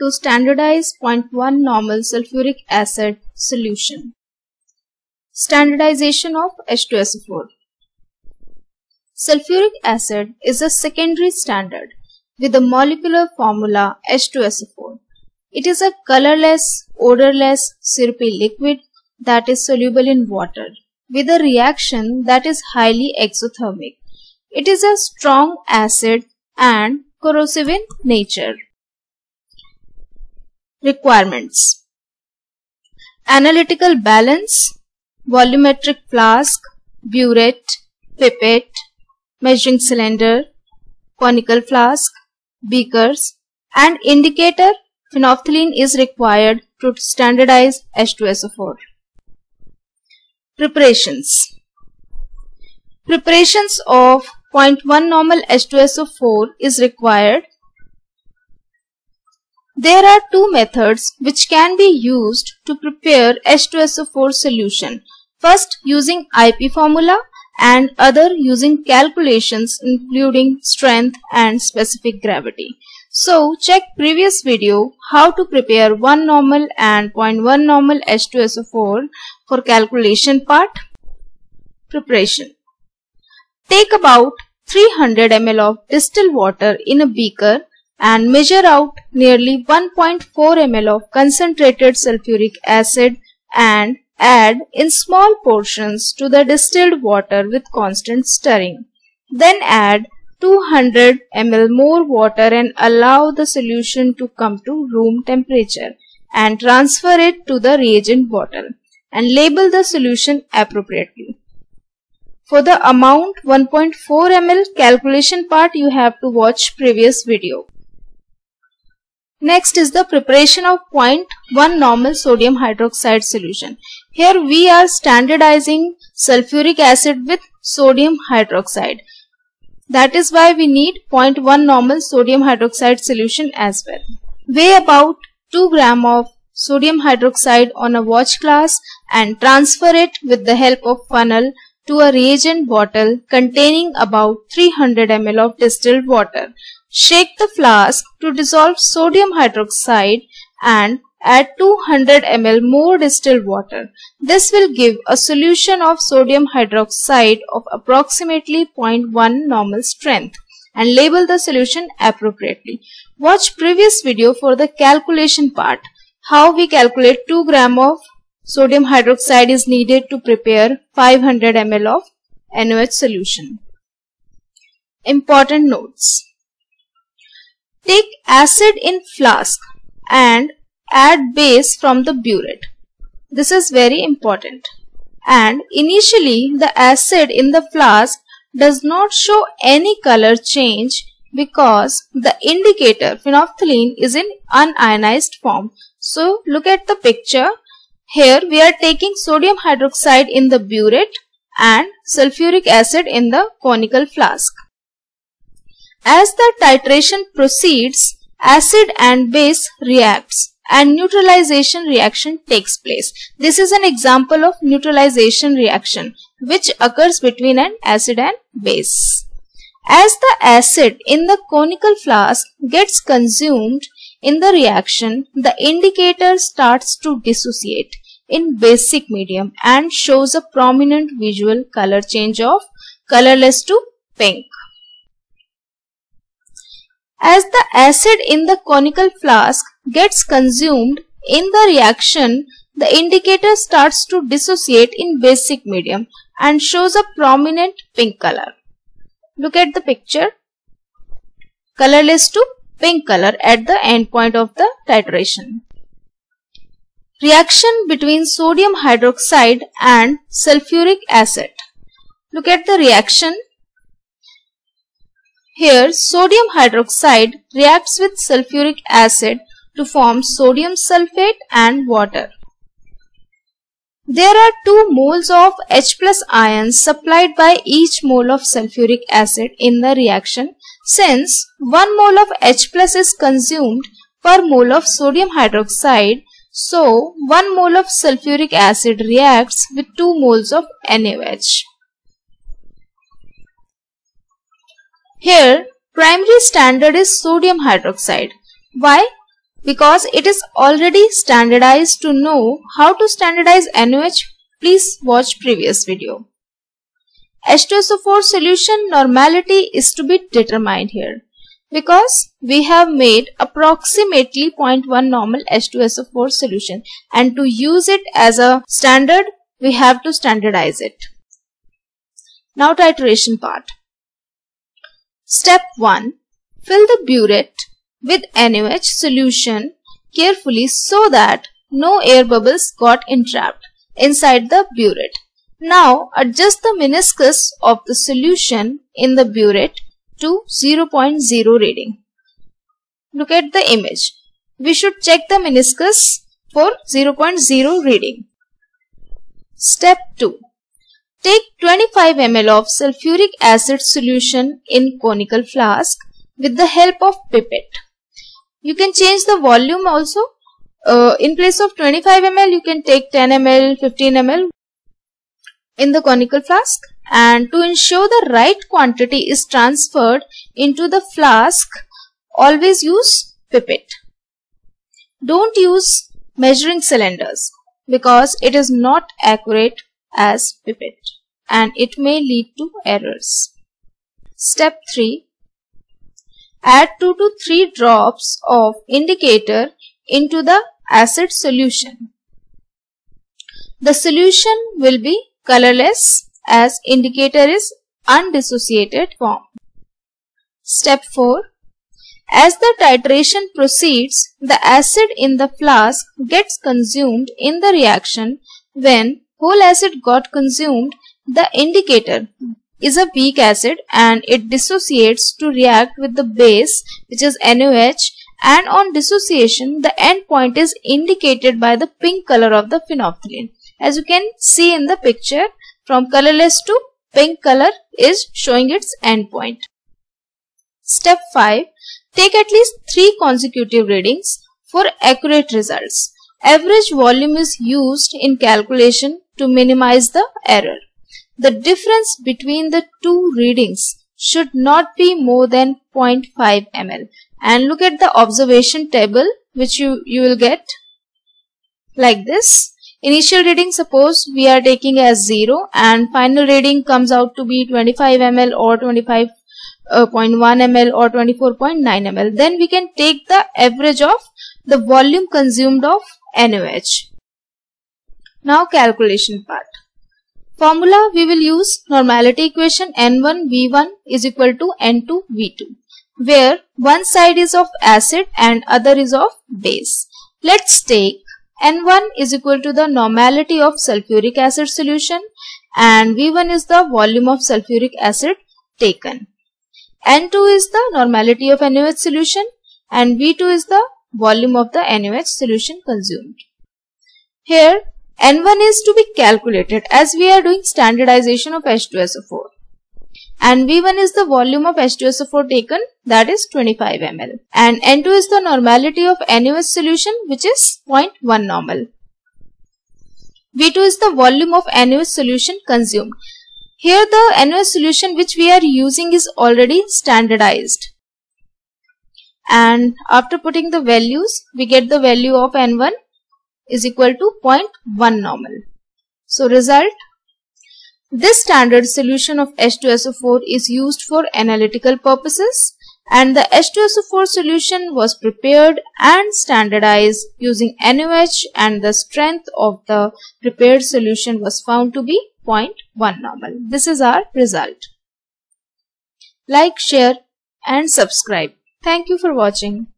to standardize 0.1 normal sulfuric acid solution. Standardization of H2SO4 Sulfuric acid is a secondary standard with the molecular formula H2SO4. It is a colorless, odorless, syrupy liquid that is soluble in water with a reaction that is highly exothermic. It is a strong acid and corrosive in nature. Requirements Analytical balance, volumetric flask, burette, pipette, measuring cylinder, conical flask, beakers and indicator phenolphthalein is required to standardize H2SO4. Preparations Preparations of 0.1 normal H2SO4 is required. There are two methods which can be used to prepare H2SO4 solution. First using IP formula and other using calculations including strength and specific gravity. So check previous video how to prepare 1 normal and 0.1 normal H2SO4 for calculation part. Preparation Take about 300 ml of distilled water in a beaker and measure out nearly 1.4 ml of concentrated sulfuric acid and Add in small portions to the distilled water with constant stirring. Then add 200 ml more water and allow the solution to come to room temperature and transfer it to the reagent bottle and label the solution appropriately. For the amount 1.4 ml calculation part you have to watch previous video. Next is the preparation of 0.1 normal sodium hydroxide solution. Here we are standardizing sulfuric acid with sodium hydroxide. That is why we need 0.1 normal sodium hydroxide solution as well. Weigh about 2 gram of sodium hydroxide on a watch glass and transfer it with the help of funnel to a reagent bottle containing about 300 ml of distilled water. Shake the flask to dissolve sodium hydroxide and add 200 ml more distilled water. This will give a solution of sodium hydroxide of approximately 0.1 normal strength and label the solution appropriately. Watch previous video for the calculation part. How we calculate 2 gram of sodium hydroxide is needed to prepare 500 ml of NaOH solution. Important notes. Take acid in flask and add base from the burette. This is very important. And initially the acid in the flask does not show any color change because the indicator phenolphthalein is in unionized form. So look at the picture. Here we are taking sodium hydroxide in the burette and sulfuric acid in the conical flask. As the titration proceeds, acid and base reacts and neutralization reaction takes place. This is an example of neutralization reaction which occurs between an acid and base. As the acid in the conical flask gets consumed in the reaction, the indicator starts to dissociate in basic medium and shows a prominent visual color change of colorless to pink. As the acid in the conical flask gets consumed in the reaction, the indicator starts to dissociate in basic medium and shows a prominent pink color. Look at the picture. Colorless to pink color at the end point of the titration. Reaction between sodium hydroxide and sulfuric acid. Look at the reaction here sodium hydroxide reacts with sulfuric acid to form sodium sulfate and water. There are 2 moles of H plus ions supplied by each mole of sulfuric acid in the reaction since 1 mole of H plus is consumed per mole of sodium hydroxide so 1 mole of sulfuric acid reacts with 2 moles of NaOH. Here, primary standard is sodium hydroxide. Why? because it is already standardized to know how to standardize NaOH please watch previous video. H2SO4 solution normality is to be determined here because we have made approximately 0.1 normal H2SO4 solution and to use it as a standard we have to standardize it. Now titration part. Step 1. Fill the burette with NaOH solution carefully so that no air bubbles got entrapped inside the burette. Now adjust the meniscus of the solution in the burette to 0.0 reading. Look at the image. We should check the meniscus for 0.0 reading. Step 2. Take 25 ml of sulfuric acid solution in conical flask with the help of pipette. You can change the volume also. Uh, in place of 25 ml, you can take 10 ml, 15 ml in the conical flask. And to ensure the right quantity is transferred into the flask, always use pipette. Don't use measuring cylinders because it is not accurate as pipette and it may lead to errors. Step 3 Add 2 to 3 drops of indicator into the acid solution. The solution will be colorless as indicator is undissociated form. Step 4. As the titration proceeds, the acid in the flask gets consumed in the reaction. When whole acid got consumed, the indicator is a weak acid and it dissociates to react with the base which is NaOH and on dissociation the end point is indicated by the pink color of the phenolphthalein. As you can see in the picture from colorless to pink color is showing its end point. Step 5. Take at least 3 consecutive readings for accurate results. Average volume is used in calculation to minimize the error. The difference between the two readings should not be more than 0.5 ml. And look at the observation table which you, you will get like this. Initial reading suppose we are taking as 0 and final reading comes out to be 25 ml or 25.1 uh, ml or 24.9 ml. Then we can take the average of the volume consumed of NaOH. Now calculation part. Formula we will use normality equation N1 V1 is equal to N2 V2 where one side is of acid and other is of base. Let's take N1 is equal to the normality of sulfuric acid solution and V1 is the volume of sulfuric acid taken. N2 is the normality of NaOH solution and V2 is the volume of the NaOH solution consumed. Here N1 is to be calculated as we are doing standardization of H2SO4 and V1 is the volume of H2SO4 taken that is 25 ml and N2 is the normality of NaOH solution which is 0.1 normal. V2 is the volume of NaOH solution consumed. Here the NaOH solution which we are using is already standardized and after putting the values we get the value of N1 is equal to 0.1 normal. So result this standard solution of H2SO4 is used for analytical purposes and the H2SO4 solution was prepared and standardized using NaOH and the strength of the prepared solution was found to be 0.1 normal. This is our result. Like, share and subscribe. Thank you for watching.